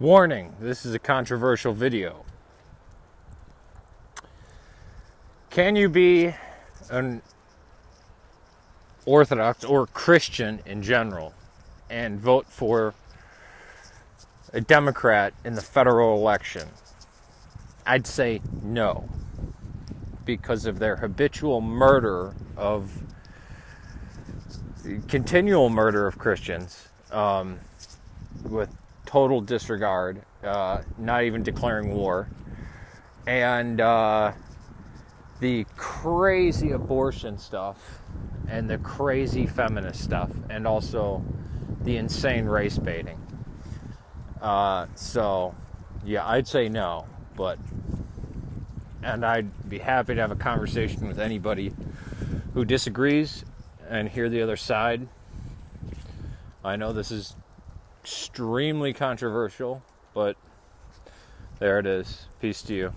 Warning this is a controversial video. Can you be an Orthodox or Christian in general and vote for a Democrat in the federal election? I'd say no because of their habitual murder of continual murder of Christians um, with total disregard, uh, not even declaring war, and uh, the crazy abortion stuff and the crazy feminist stuff, and also the insane race baiting. Uh, so, yeah, I'd say no, but and I'd be happy to have a conversation with anybody who disagrees and hear the other side. I know this is extremely controversial, but there it is. Peace to you.